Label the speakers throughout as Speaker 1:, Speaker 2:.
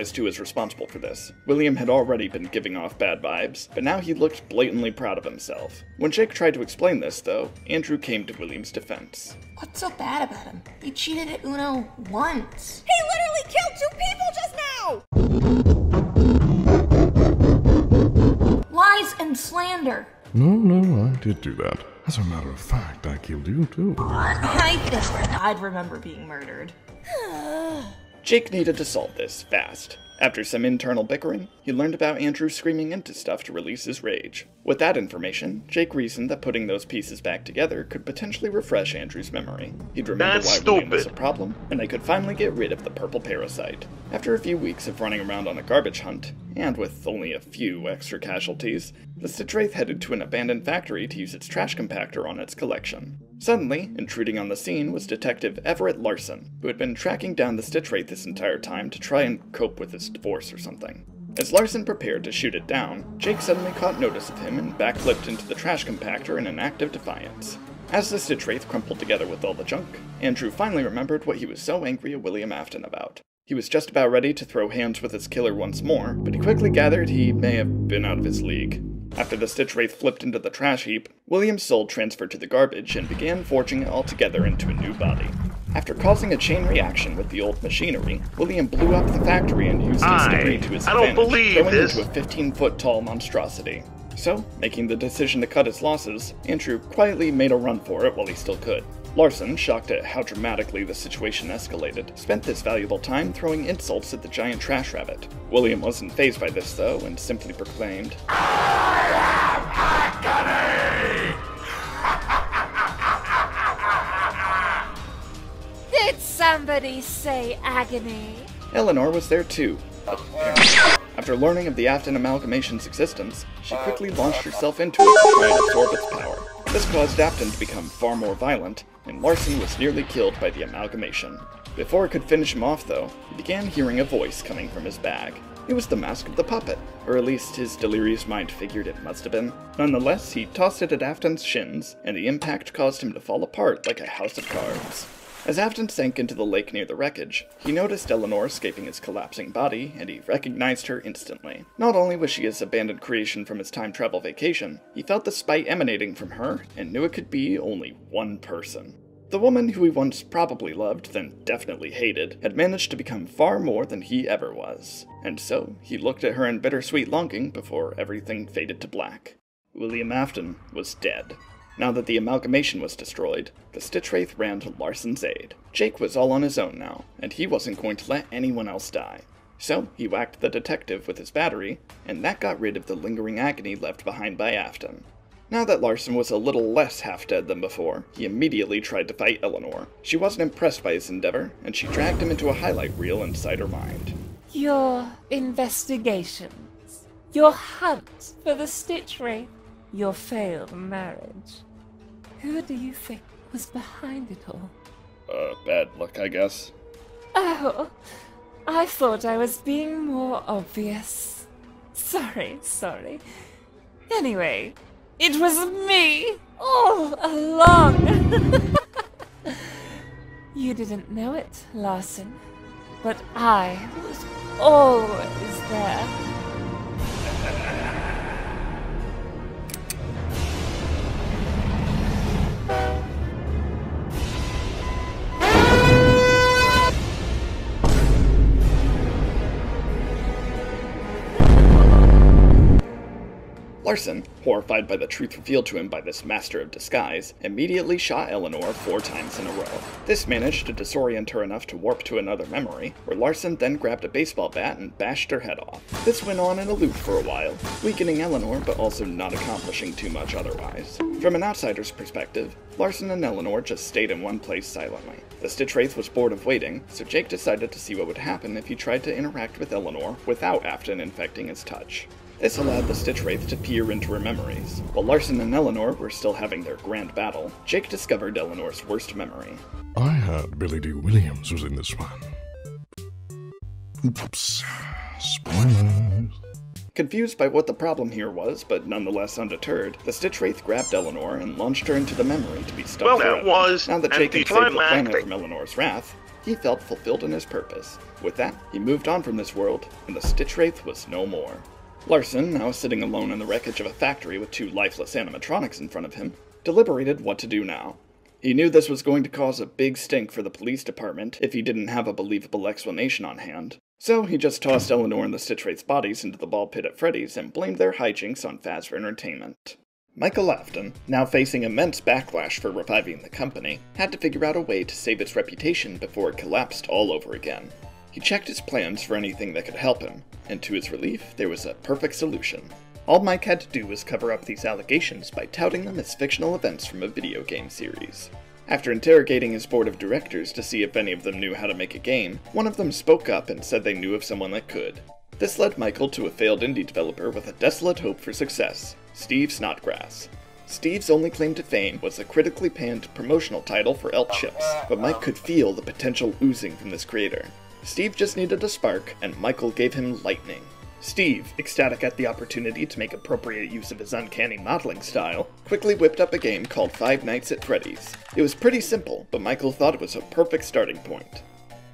Speaker 1: realized who was responsible for this. William had already been giving off bad vibes, but now he looked blatantly proud of himself. When Jake tried to explain this, though, Andrew came to William's defense.
Speaker 2: What's so bad about him? He cheated at Uno once.
Speaker 3: He literally killed two people just now!
Speaker 2: Lies and slander.
Speaker 4: No, no, I did do that. As a matter of fact, I killed you too.
Speaker 2: I I'd remember being murdered.
Speaker 1: Jake needed to solve this fast. After some internal bickering, he learned about Andrew screaming into stuff to release his rage. With that information, Jake reasoned that putting those pieces back together could potentially refresh Andrew's memory. He'd remember
Speaker 5: That's
Speaker 1: why William was a
Speaker 5: stupid.
Speaker 1: problem, and they could finally get rid of the purple parasite. After a few weeks of running around on a garbage hunt, and with only a few extra casualties, the Stitch Wraith headed to an abandoned factory to use its trash compactor on its collection. Suddenly, intruding on the scene was Detective Everett Larson, who had been tracking down the Stitch Wraith this entire time to try and cope with his divorce or something. As Larson prepared to shoot it down, Jake suddenly caught notice of him and backflipped into the trash compactor in an act of defiance. As the Stitch Wraith crumpled together with all the junk, Andrew finally remembered what he was so angry at William Afton about. He was just about ready to throw hands with his killer once more, but he quickly gathered he may have been out of his league. After the Stitch Wraith flipped into the trash heap, William's soul transferred to the garbage and began forging it all together into a new body. After causing a chain reaction with the old machinery, William blew up the factory and used his degree to his
Speaker 5: I don't
Speaker 1: advantage,
Speaker 5: believe
Speaker 1: growing
Speaker 5: this.
Speaker 1: into a 15 foot tall monstrosity. So, making the decision to cut his losses, Andrew quietly made a run for it while he still could. Larson, shocked at how dramatically the situation escalated, spent this valuable time throwing insults at the giant trash rabbit. William wasn't phased by this, though, and simply proclaimed, I am Agony
Speaker 3: Did somebody say agony?
Speaker 1: Eleanor was there too. After learning of the Afton Amalgamation's existence, she quickly launched herself into it to try and absorb its power. This caused Afton to become far more violent, and Larson was nearly killed by the amalgamation. Before it could finish him off, though, he began hearing a voice coming from his bag. It was the mask of the puppet, or at least his delirious mind figured it must have been. Nonetheless, he tossed it at Afton's shins, and the impact caused him to fall apart like a house of cards. As Afton sank into the lake near the wreckage, he noticed Eleanor escaping his collapsing body, and he recognized her instantly. Not only was she his abandoned creation from his time travel vacation, he felt the spite emanating from her and knew it could be only one person. The woman who he once probably loved, then definitely hated, had managed to become far more than he ever was. And so, he looked at her in bittersweet longing before everything faded to black. William Afton was dead. Now that the amalgamation was destroyed, the Stitchwraith ran to Larson's aid. Jake was all on his own now, and he wasn't going to let anyone else die. So he whacked the detective with his battery, and that got rid of the lingering agony left behind by Afton. Now that Larson was a little less half dead than before, he immediately tried to fight Eleanor. She wasn't impressed by his endeavor, and she dragged him into a highlight reel inside her mind.
Speaker 6: Your investigations, your hunt for the Stitch Wraith, your failed marriage. Who do you think was behind it all?
Speaker 1: Uh, bad luck, I guess.
Speaker 6: Oh, I thought I was being more obvious. Sorry, sorry. Anyway, it was me all along. you didn't know it, Larson, but I was always there.
Speaker 1: Larson, horrified by the truth revealed to him by this master of disguise, immediately shot Eleanor four times in a row. This managed to disorient her enough to warp to another memory, where Larson then grabbed a baseball bat and bashed her head off. This went on in a loop for a while, weakening Eleanor but also not accomplishing too much otherwise. From an outsider's perspective, Larson and Eleanor just stayed in one place silently. The Stitch Wraith was bored of waiting, so Jake decided to see what would happen if he tried to interact with Eleanor without Afton infecting his touch. This allowed the Stitch Wraith to peer into her memories. While Larson and Eleanor were still having their grand battle, Jake discovered Eleanor's worst memory.
Speaker 4: I heard Billy Dee Williams was in this one. Oops. Spoilers.
Speaker 1: Confused by what the problem here was, but nonetheless undeterred, the Stitch Wraith grabbed Eleanor and launched her into the memory to be stuck
Speaker 5: Well, that
Speaker 1: forever.
Speaker 5: was
Speaker 1: Now that Jake had saved the planet
Speaker 5: anticlimactic.
Speaker 1: from Eleanor's wrath, he felt fulfilled in his purpose. With that, he moved on from this world, and the Stitch Wraith was no more. Larson, now sitting alone in the wreckage of a factory with two lifeless animatronics in front of him, deliberated what to do now. He knew this was going to cause a big stink for the police department if he didn't have a believable explanation on hand. So he just tossed Eleanor and the Wraith's bodies into the ball pit at Freddy's and blamed their hijinks on Fazbear Entertainment. Michael Afton, now facing immense backlash for reviving the company, had to figure out a way to save its reputation before it collapsed all over again. He checked his plans for anything that could help him, and to his relief, there was a perfect solution. All Mike had to do was cover up these allegations by touting them as fictional events from a video game series. After interrogating his board of directors to see if any of them knew how to make a game, one of them spoke up and said they knew of someone that could. This led Michael to a failed indie developer with a desolate hope for success, Steve Snodgrass. Steve's only claim to fame was a critically panned promotional title for Elk Chips, but Mike could feel the potential oozing from this creator. Steve just needed a spark, and Michael gave him lightning. Steve, ecstatic at the opportunity to make appropriate use of his uncanny modeling style, quickly whipped up a game called Five Nights at Freddy's. It was pretty simple, but Michael thought it was a perfect starting point.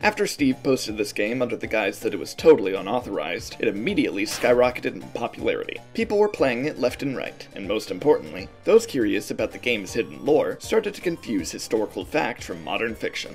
Speaker 1: After Steve posted this game under the guise that it was totally unauthorized, it immediately skyrocketed in popularity. People were playing it left and right, and most importantly, those curious about the game's hidden lore started to confuse historical fact from modern fiction.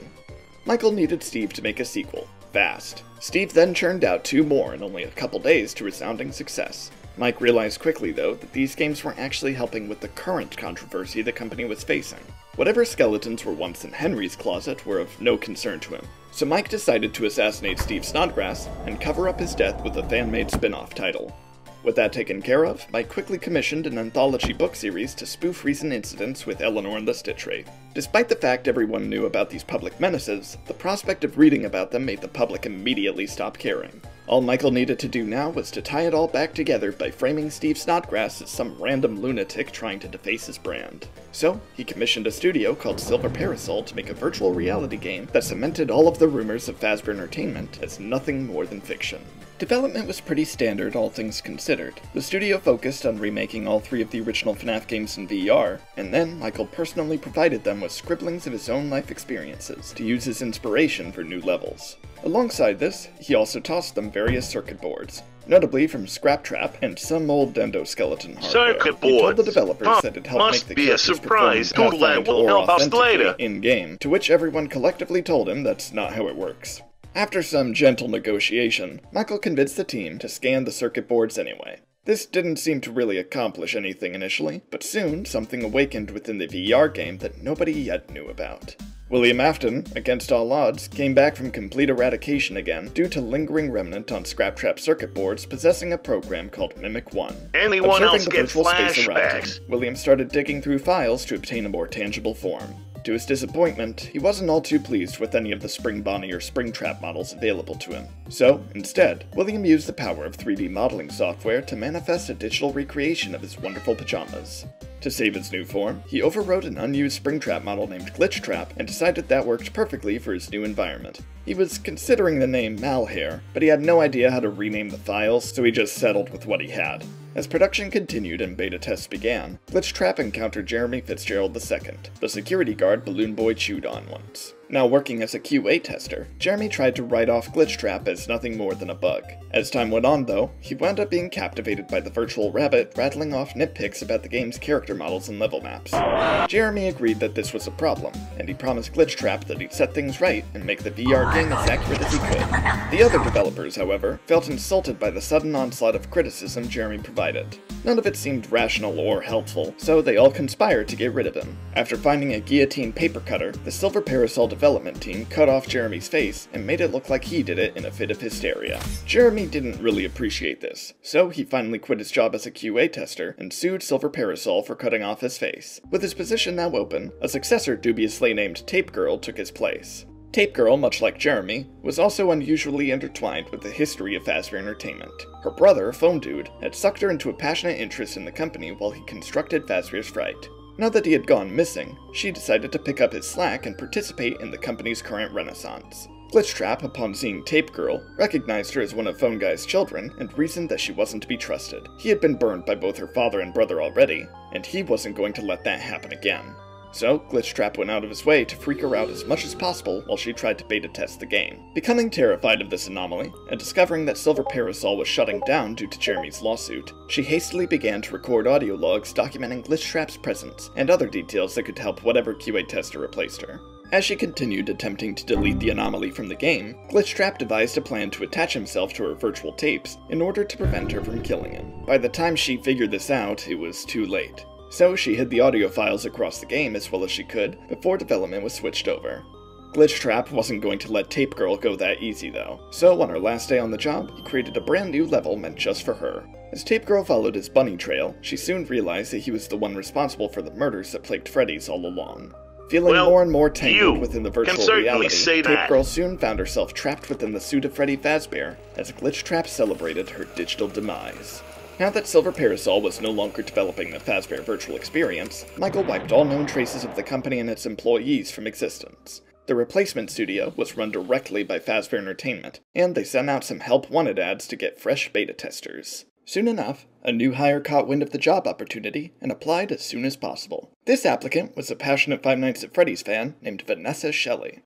Speaker 1: Michael needed Steve to make a sequel, fast. Steve then churned out two more in only a couple days to resounding success. Mike realized quickly, though, that these games weren't actually helping with the current controversy the company was facing. Whatever skeletons were once in Henry's closet were of no concern to him, so Mike decided to assassinate Steve Snodgrass and cover up his death with a fan-made spin-off title. With that taken care of, Mike quickly commissioned an anthology book series to spoof recent incidents with Eleanor and the Stitch Wraith. Despite the fact everyone knew about these public menaces, the prospect of reading about them made the public immediately stop caring. All Michael needed to do now was to tie it all back together by framing Steve Snodgrass as some random lunatic trying to deface his brand. So, he commissioned a studio called Silver Parasol to make a virtual reality game that cemented all of the rumors of Fazbear Entertainment as nothing more than fiction. Development was pretty standard, all things considered. The studio focused on remaking all three of the original FNAF games in VR, and then Michael personally provided them with scribblings of his own life experiences to use as inspiration for new levels. Alongside this, he also tossed them various circuit boards, notably from Scraptrap and some old endoskeleton hardware.
Speaker 5: Circuit
Speaker 1: He told the developers that it helped
Speaker 5: must
Speaker 1: make the
Speaker 5: be a surprise. Toodland will help us later.
Speaker 1: in-game, to which everyone collectively told him that's not how it works. After some gentle negotiation, Michael convinced the team to scan the circuit boards anyway. This didn't seem to really accomplish anything initially, but soon something awakened within the VR game that nobody yet knew about. William Afton, against all odds, came back from complete eradication again due to lingering remnant on Scraptrap circuit boards possessing a program called Mimic 1.
Speaker 5: Anyone
Speaker 1: Observing
Speaker 5: else
Speaker 1: the
Speaker 5: get
Speaker 1: virtual space around
Speaker 5: flashbacks?
Speaker 1: him, William started digging through files to obtain a more tangible form. To his disappointment, he wasn't all too pleased with any of the Spring Bonnie or Springtrap models available to him. So, instead, William used the power of 3D modeling software to manifest a digital recreation of his wonderful pajamas. To save his new form, he overwrote an unused Springtrap model named Glitchtrap and decided that worked perfectly for his new environment. He was considering the name Malhare, but he had no idea how to rename the files, so he just settled with what he had. As production continued and beta tests began, Glitchtrap encountered Jeremy Fitzgerald II, the security guard Balloon Boy chewed on once. Now working as a QA tester, Jeremy tried to write off Glitchtrap as nothing more than a bug. As time went on, though, he wound up being captivated by the virtual rabbit rattling off nitpicks about the game's character models and level maps. Jeremy agreed that this was a problem, and he promised Glitchtrap that he'd set things right and make the VR game as accurate as he could. The other developers, however, felt insulted by the sudden onslaught of criticism Jeremy provided. None of it seemed rational or helpful, so they all conspired to get rid of him. After finding a guillotine paper cutter, the Silver Parasol development team cut off Jeremy's face and made it look like he did it in a fit of hysteria. Jeremy didn't really appreciate this, so he finally quit his job as a QA tester and sued Silver Parasol for cutting off his face. With his position now open, a successor dubiously named Tape Girl took his place. Tape Girl, much like Jeremy, was also unusually intertwined with the history of Fazbear Entertainment. Her brother, Phone Dude, had sucked her into a passionate interest in the company while he constructed Fazbear's Fright. Now that he had gone missing, she decided to pick up his slack and participate in the company's current renaissance. Glitchtrap, upon seeing Tape Girl, recognized her as one of Phone Guy's children and reasoned that she wasn't to be trusted. He had been burned by both her father and brother already, and he wasn't going to let that happen again. So, Glitchtrap went out of his way to freak her out as much as possible while she tried to beta test the game. Becoming terrified of this anomaly, and discovering that Silver Parasol was shutting down due to Jeremy's lawsuit, she hastily began to record audio logs documenting Glitchtrap's presence and other details that could help whatever QA tester replaced her. As she continued attempting to delete the anomaly from the game, Glitchtrap devised a plan to attach himself to her virtual tapes in order to prevent her from killing him. By the time she figured this out, it was too late. So she hid the audio files across the game as well as she could before development was switched over. Glitchtrap wasn't going to let Tape Girl go that easy though, so on her last day on the job, he created a brand new level meant just for her. As Tape Girl followed his bunny trail, she soon realized that he was the one responsible for the murders that plagued Freddy's all along. Feeling
Speaker 5: Well,
Speaker 1: more and more tangled within the virtual reality,
Speaker 5: say
Speaker 1: Tape
Speaker 5: that.
Speaker 1: Girl soon found herself trapped within the suit of Freddy Fazbear as Glitchtrap celebrated her digital demise. Now that Silver Parasol was no longer developing the Fazbear virtual experience, Michael wiped all known traces of the company and its employees from existence. The replacement studio was run directly by Fazbear Entertainment, and they sent out some help wanted ads to get fresh beta testers. Soon enough, a new hire caught wind of the job opportunity and applied as soon as possible. This applicant was a passionate Five Nights at Freddy's fan named Vanessa Shelley.